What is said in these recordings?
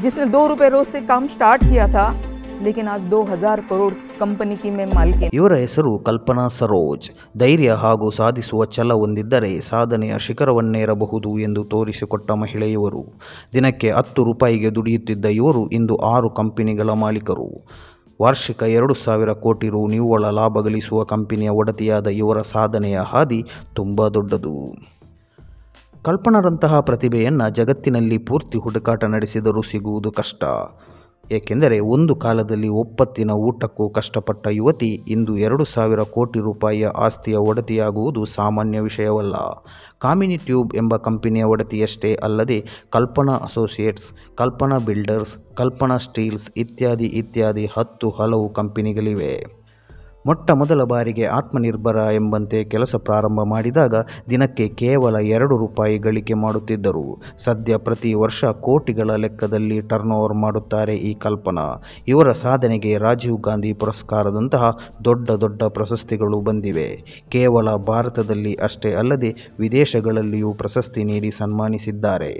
जिसने दो रुपए रोज से काम स्टार्ट किया था लेकिन आज दो हजार करोड़ कंपनी की मैं मालकिन ಇವರ ಹೆಸರು ಕಲ್ಪನಾ ಸರೋಜ್ ಧೈರ್ಯ ಹಾಗೂ ಸಾಧಿಸುವ ಛಲ ಹೊಂದಿದ್ದರೆ ಸಾಧನೆಯ ಶಿಖರವನ್ನೇರಬಹುದು ಎಂದು ತೋರಿಸಿಕೊಟ್ಟ ಮಹಿಳೆ ಇವರು ದಿನಕ್ಕೆ ಹತ್ತು ರೂಪಾಯಿಗೆ ದುಡಿಯುತ್ತಿದ್ದ ಇವರು ಇಂದು ಆರು ಕಂಪನಿಗಳ ಮಾಲೀಕರು ವಾರ್ಷಿಕ ಎರಡು ಸಾವಿರ ಕೋಟಿ ರು ನಿವ್ವಳ ಲಾಭ ಗಳಿಸುವ ಕಂಪನಿಯ ಒಡತಿಯಾದ ಇವರ ಸಾಧನೆಯ ಹಾದಿ ತುಂಬ ದೊಡ್ಡದು ಕಲ್ಪನರಂತಹ ಪ್ರತಿಭೆಯನ್ನು ಜಗತ್ತಿನಲ್ಲಿ ಪೂರ್ತಿ ಹುಡುಕಾಟ ನಡೆಸಿದರೂ ಸಿಗುವುದು ಕಷ್ಟ. ಏಕೆಂದರೆ ಒಂದು ಕಾಲದಲ್ಲಿ ಒಪ್ಪತ್ತಿನ ಊಟಕ್ಕೂ ಕಷ್ಟಪಟ್ಟ ಯುವತಿ ಇಂದು ಎರಡು ಸಾವಿರ ಕೋಟಿ ರೂಪಾಯಿಯ ಆಸ್ತಿಯ ಒಡತಿಯಾಗುವುದು ಸಾಮಾನ್ಯ ವಿಷಯವಲ್ಲ. ಕಾಮಿನಿ ಟ್ಯೂಬ್ ಎಂಬ ಕಂಪನಿಯ ಒಡತಿಯಷ್ಟೇ ಅಲ್ಲದೆ Kalpana associates, Kalpana builders, Kalpana steels ಇತ್ಯಾದಿ ಇತ್ಯಾದಿ ಹತ್ತು ಹಲವು ಕಂಪನಿಗಳಿವೆ. ಮೊಟ್ಟ ಮೊದಲ ಬಾರಿಗೆ ಆತ್ಮನಿರ್ಭರ ಎಂಬಂತೆ ಕೆಲಸ ಪ್ರಾರಂಭ ಮಾಡಿದಾಗ ದಿನಕ್ಕೆ ಕೇವಲ ಎರಡು ರೂಪಾಯಿ ಗಳಿಕೆ ಮಾಡುತ್ತಿದ್ದರು. ಸದ್ಯ ಪ್ರತಿ ವರ್ಷ ಕೋಟಿಗಳ ಲೆಕ್ಕದಲ್ಲಿ ಟರ್ನ್ ಓವರ್ ಮಾಡುತ್ತಾರೆ ಈ ಕಲ್ಪನಾ. ಇವರ ಸಾಧನೆಗೆ ರಾಜೀವ್ ಗಾಂಧಿ ಪುರಸ್ಕಾರದಂತಹ ದೊಡ್ಡ ದೊಡ್ಡ ಪ್ರಶಸ್ತಿಗಳು ಬಂದಿವೆ. ಕೇವಲ ಭಾರತದಲ್ಲಿ ಅಷ್ಟೇ ಅಲ್ಲದೆ ವಿದೇಶಗಳಲ್ಲಿಯೂ ಪ್ರಶಸ್ತಿ ನೀಡಿ ಸನ್ಮಾನಿಸಿದ್ದಾರೆ.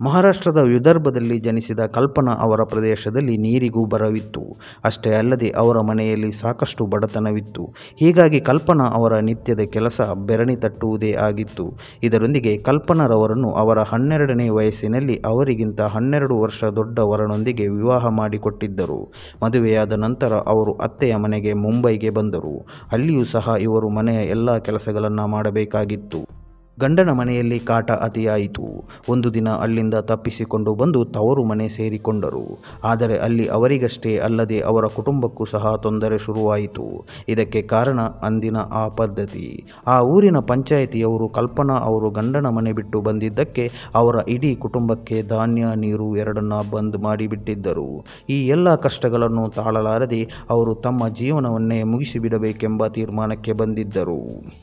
ಮಹಾರಾಷ್ಟ್ರದ ವಿದರ್ಭದಲ್ಲಿ ಜನಿಸಿದ ಕಲ್ಪನಾ ಅವರ ಪ್ರದೇಶದಲ್ಲಿ ನೀರಿಗೂ ಬರವಿತ್ತು ಅಷ್ಟೇ ಅಲ್ಲದೆ ಅವರ ಮನೆಯಲ್ಲಿ ಸಾಕಷ್ಟು ಬಡತನವಿತ್ತು. ಹೀಗಾಗಿ ಕಲ್ಪನಾ ಅವರ ನಿತ್ಯದ ಕೆಲಸ ಬೆರಣಿ ತಟ್ಟುವುದೇ ಆಗಿತ್ತು. ಇದರೊಂದಿಗೆ ಕಲ್ಪನರವರನ್ನು ಅವರ ಹನ್ನೆರಡನೇ ವಯಸ್ಸಿನಲ್ಲಿ ಅವರಿಗಿಂತ ಹನ್ನೆರಡು ವರ್ಷ ದೊಡ್ಡವರನೊಂದಿಗೆ ವಿವಾಹ ಮಾಡಿಕೊಟ್ಟಿದ್ದರು. ಮದುವೆಯಾದ ನಂತರ ಅವರು ಅತ್ತೆಯ ಮನೆಗೆ ಮುಂಬೈಗೆ ಬಂದರು. ಅಲ್ಲಿಯೂ ಸಹ ಇವರು ಮನೆಯ ಎಲ್ಲ ಕೆಲಸಗಳನ್ನು ಮಾಡಬೇಕಾಗಿತ್ತು. ಗಂಡನ ಮನೆಯಲ್ಲಿ ಕಾಟ ಅತಿಯಾಯಿತು. ಒಂದು ದಿನ ಅಲ್ಲಿಂದ ತಪ್ಪಿಸಿಕೊಂಡು ಬಂದು ತವರು ಮನೆ ಸೇರಿಕೊಂಡರು. ಆದರೆ ಅಲ್ಲಿ ಅವರಿಗಷ್ಟೇ ಅಲ್ಲದೆ ಅವರ ಕುಟುಂಬಕ್ಕೂ ಸಹ ತೊಂದರೆ ಶುರುವಾಯಿತು. ಇದಕ್ಕೆ ಕಾರಣ ಅಂದಿನ ಆ ಪದ್ಧತಿ. ಆ ಊರಿನ ಪಂಚಾಯಿತಿಯವರು ಕಲ್ಪನಾ ಅವರು ಗಂಡನ ಮನೆ ಬಿಟ್ಟು ಬಂದಿದ್ದಕ್ಕೆ ಅವರ ಇಡೀ ಕುಟುಂಬಕ್ಕೆ ಧಾನ್ಯ, ನೀರು ಎರಡನ್ನ ಬಂದ್ ಮಾಡಿಬಿಟ್ಟಿದ್ದರು. ಈ ಎಲ್ಲ ಕಷ್ಟಗಳನ್ನು ತಾಳಲಾರದೆ ಅವರು ತಮ್ಮ ಜೀವನವನ್ನೇ ಮುಗಿಸಿಬಿಡಬೇಕೆಂಬ ತೀರ್ಮಾನಕ್ಕೆ ಬಂದಿದ್ದರು.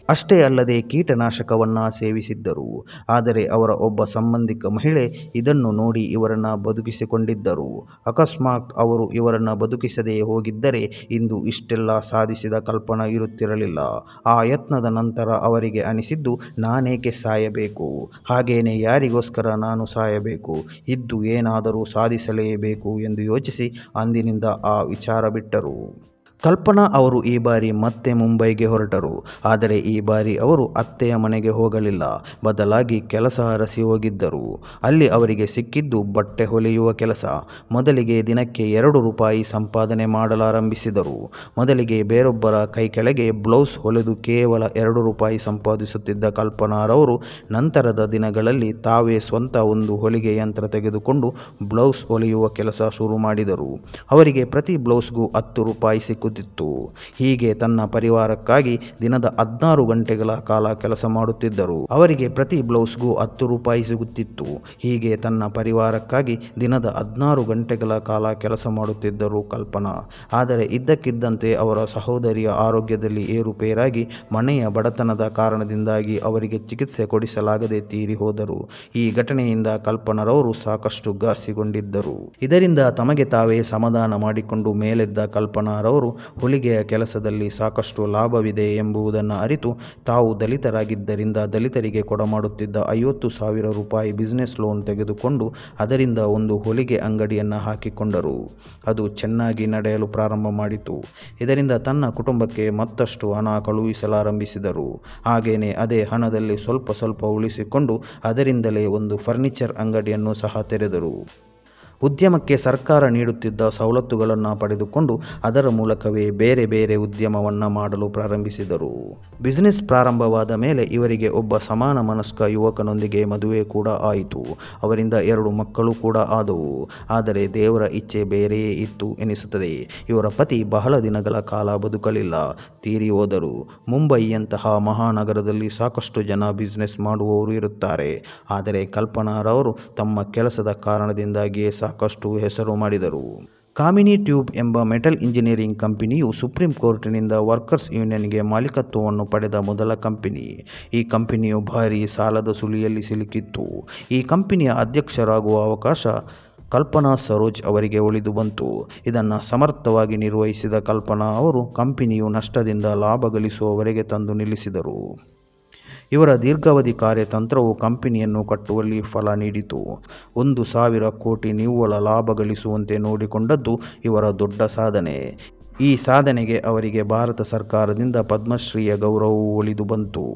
ಅಷ್ಟೇ ಅಲ್ಲದೆ ಕೀಟನಾಶಕವನ್ನ ಸೇವಿಸಿದ್ದರು. ಆದರೆ ಅವರ ಒಬ್ಬ ಸಂಬಂಧಿಕ ಮಹಿಳೆ ಇದನ್ನು ನೋಡಿ ಇವರನ್ನು ಬದುಕಿಸಿಕೊಂಡಿದ್ದರು. ಅಕಸ್ಮಾತ್ ಅವರು ಇವರನ್ನು ಬದುಕಿಸದೇ ಹೋಗಿದ್ದರೆ ಇಂದು ಇಷ್ಟೆಲ್ಲ ಸಾಧಿಸಿದ ಕಲ್ಪನಾ ಇರುತ್ತಿರಲಿಲ್ಲ. ಆ ಯತ್ನದ ನಂತರ ಅವರಿಗೆ ಅನಿಸಿದ್ದು, ನಾನೇಕೆ ಸಾಯಬೇಕು? ಹಾಗೇನೆ ಯಾರಿಗೋಸ್ಕರ ನಾನು ಸಾಯಬೇಕು? ಇದ್ದು ಏನಾದರೂ ಸಾಧಿಸಲೇಬೇಕು ಎಂದು ಯೋಚಿಸಿ ಅಂದಿನಿಂದ ಆ ವಿಚಾರ ಬಿಟ್ಟರು. ಕಲ್ಪನಾ ಅವರು ಈ ಬಾರಿ ಮತ್ತೆ ಮುಂಬೈಗೆ ಹೊರಟರು. ಆದರೆ ಈ ಬಾರಿ ಅವರು ಅತ್ತೆಯ ಮನೆಗೆ ಹೋಗಲಿಲ್ಲ. ಬದಲಾಗಿ ಕೆಲಸ ಅರಸಿ ಹೋಗಿದ್ದರು. ಅಲ್ಲಿ ಅವರಿಗೆ ಸಿಕ್ಕಿದ್ದು ಬಟ್ಟೆ ಹೊಲಿಯುವ ಕೆಲಸ. ಮೊದಲಿಗೆ ದಿನಕ್ಕೆ ಎರಡು ರೂಪಾಯಿ ಸಂಪಾದನೆ ಮಾಡಲಾರಂಭಿಸಿದರು. ಮೊದಲಿಗೆ ಬೇರೊಬ್ಬರ ಕೈ ಕೆಳಗೆ ಬ್ಲೌಸ್ ಹೊಲೆದು ಕೇವಲ ಎರಡು ರೂಪಾಯಿ ಸಂಪಾದಿಸುತ್ತಿದ್ದ ಕಲ್ಪನಾರವರು ನಂತರದ ದಿನಗಳಲ್ಲಿ ತಾವೇ ಸ್ವಂತ ಒಂದು ಹೊಲಿಗೆ ಯಂತ್ರ ತೆಗೆದುಕೊಂಡು ಬ್ಲೌಸ್ ಹೊಲಿಯುವ ಕೆಲಸ ಶುರು ಮಾಡಿದರು. ಅವರಿಗೆ ಪ್ರತಿ ಬ್ಲೌಸ್ಗೂ ಹತ್ತು ರೂಪಾಯಿ ಸಿಕ್ಕು ಹೀಗೆ ತನ್ನ ಪರಿವಾರಕ್ಕಾಗಿ ದಿನದ ಹದಿನಾರು ಗಂಟೆಗಳ ಕಾಲ ಕೆಲಸ ಮಾಡುತ್ತಿದ್ದರು. ಅವರಿಗೆ ಪ್ರತಿ ಬ್ಲೌಸ್ಗೂ ಹತ್ತು ರೂಪಾಯಿ ಸಿಗುತ್ತಿತ್ತು. ಹೀಗೆ ತನ್ನ ಪರಿವಾರಕ್ಕಾಗಿ ದಿನದ ಹದಿನಾರು ಗಂಟೆಗಳ ಕಾಲ ಕೆಲಸ ಮಾಡುತ್ತಿದ್ದರು ಕಲ್ಪನಾ. ಆದರೆ ಇದ್ದಕ್ಕಿದ್ದಂತೆ ಅವರ ಸಹೋದರಿಯ ಆರೋಗ್ಯದಲ್ಲಿ ಏರುಪೇರಾಗಿ ಮನೆಯ ಬಡತನದ ಕಾರಣದಿಂದಾಗಿ ಅವರಿಗೆ ಚಿಕಿತ್ಸೆ ಕೊಡಿಸಲಾಗದೆ ತೀರಿ ಹೋದರು. ಈ ಘಟನೆಯಿಂದ ಕಲ್ಪನರವರು ಸಾಕಷ್ಟು ಘಾಸಿಗೊಂಡಿದ್ದರು. ಇದರಿಂದ ತಮಗೆ ತಾವೇ ಸಮಾಧಾನ ಮಾಡಿಕೊಂಡು ಮೇಲೆದ್ದ ಕಲ್ಪನಾರವರು ಹೊಲಿಗೆಯ ಕೆಲಸದಲ್ಲಿ ಸಾಕಷ್ಟು ಲಾಭವಿದೆ ಎಂಬುದನ್ನು ಅರಿತು ತಾವು ದಲಿತರಾಗಿದ್ದರಿಂದ ದಲಿತರಿಗೆ ಕೊಡಮಾಡುತ್ತಿದ್ದ ಐವತ್ತು ಸಾವಿರ ರೂಪಾಯಿ ಬಿಸ್ನೆಸ್ ಲೋನ್ ತೆಗೆದುಕೊಂಡು ಅದರಿಂದ ಒಂದು ಹೊಲಿಗೆ ಅಂಗಡಿಯನ್ನು ಹಾಕಿಕೊಂಡರು. ಅದು ಚೆನ್ನಾಗಿ ನಡೆಯಲು ಪ್ರಾರಂಭ ಮಾಡಿತು. ಇದರಿಂದ ತನ್ನ ಕುಟುಂಬಕ್ಕೆ ಮತ್ತಷ್ಟು ಹಣ ಕಳುಹಿಸಲಾರಂಭಿಸಿದರು. ಹಾಗೇನೆ ಅದೇ ಹಣದಲ್ಲಿ ಸ್ವಲ್ಪ ಸ್ವಲ್ಪ ಉಳಿಸಿಕೊಂಡು ಅದರಿಂದಲೇ ಒಂದು ಫರ್ನಿಚರ್ ಅಂಗಡಿಯನ್ನು ಸಹ ತೆರೆದರು. ಉದ್ಯಮಕ್ಕೆ ಸರ್ಕಾರ ನೀಡುತ್ತಿದ್ದ ಸವಲತ್ತುಗಳನ್ನು ಪಡೆದುಕೊಂಡು ಅದರ ಮೂಲಕವೇ ಬೇರೆ ಬೇರೆ ಉದ್ಯಮವನ್ನು ಮಾಡಲು ಪ್ರಾರಂಭಿಸಿದರು. ಬಿಸಿನೆಸ್ ಪ್ರಾರಂಭವಾದ ಮೇಲೆ ಇವರಿಗೆ ಒಬ್ಬ ಸಮಾನ ಮನಸ್ಕ ಯುವಕನೊಂದಿಗೆ ಮದುವೆ ಕೂಡ ಆಯಿತು. ಅವರಿಂದ ಎರಡು ಮಕ್ಕಳು ಕೂಡ ಆದವು. ಆದರೆ ದೇವರ ಇಚ್ಛೆ ಬೇರೆಯೇ ಇತ್ತು ಎನಿಸುತ್ತದೆ. ಇವರ ಪತಿ ಬಹಳ ದಿನಗಳ ಕಾಲ ಬದುಕಲಿಲ್ಲ. ತೀರಿ ಹೋದರು. ಮುಂಬಯಿಯಂತಹ ಮಹಾನಗರದಲ್ಲಿ ಸಾಕಷ್ಟು ಜನ ಬಿಸ್ನೆಸ್ ಮಾಡುವವರು ಇರುತ್ತಾರೆ. ಆದರೆ ಕಲ್ಪನಾರವರು ತಮ್ಮ ಕೆಲಸದ ಕಾರಣದಿಂದಾಗಿಯೇ ಸಾಕಷ್ಟು ಹೆಸರು ಮಾಡಿದರು. ಕಾಮಿನಿ ಟ್ಯೂಬ್ ಎಂಬ ಮೆಟಲ್ ಇಂಜಿನಿಯರಿಂಗ್ ಕಂಪನಿಯು ಸುಪ್ರೀಂ ಕೋರ್ಟಿನಿಂದ ವರ್ಕರ್ಸ್ ಯೂನಿಯನ್ಗೆ ಮಾಲೀಕತ್ವವನ್ನು ಪಡೆದ ಮೊದಲ ಕಂಪನಿ. ಈ ಕಂಪನಿಯು ಭಾರೀ ಸಾಲದ ಸುಳಿಯಲ್ಲಿ ಸಿಲುಕಿತ್ತು. ಈ ಕಂಪನಿಯ ಅಧ್ಯಕ್ಷರಾಗುವ ಅವಕಾಶ ಕಲ್ಪನಾ ಸರೋಜ್ ಅವರಿಗೆ ಉಳಿದು ಬಂತು. ಇದನ್ನು ಸಮರ್ಥವಾಗಿ ನಿರ್ವಹಿಸಿದ ಕಲ್ಪನಾ ಅವರು ಕಂಪನಿಯು ನಷ್ಟದಿಂದ ಲಾಭ ಗಳಿಸುವವರೆಗೆ ತಂದು ನಿಲ್ಲಿಸಿದರು. ಇವರ ದೀರ್ಘಾವಧಿ ಕಾರ್ಯತಂತ್ರವು ಕಂಪನಿಯನ್ನು ಕಟ್ಟುವಲ್ಲಿ ಫಲ ನೀಡಿತು. ಒಂದು ಸಾವಿರ ಕೋಟಿ ನಿವ್ವಳ ಲಾಭ ಗಳಿಸುವಂತೆ ನೋಡಿಕೊಂಡದ್ದು ಇವರ ದೊಡ್ಡ ಸಾಧನೆ. ಈ ಸಾಧನೆಗೆ ಅವರಿಗೆ ಭಾರತ ಸರ್ಕಾರದಿಂದ ಪದ್ಮಶ್ರೀಯ ಗೌರವವು ಒಲಿದು ಬಂತು.